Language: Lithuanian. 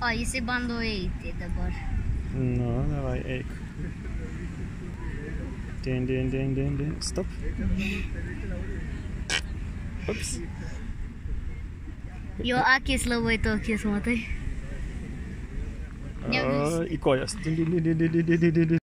O, jisai e bando eiti dabar. Nu, davai, eik. Din, din, din, din, din. Stop. Ups. Jo akis labai tokios, matai. O, ah, į e kojas. Din, din, din, din, din, din, din, din.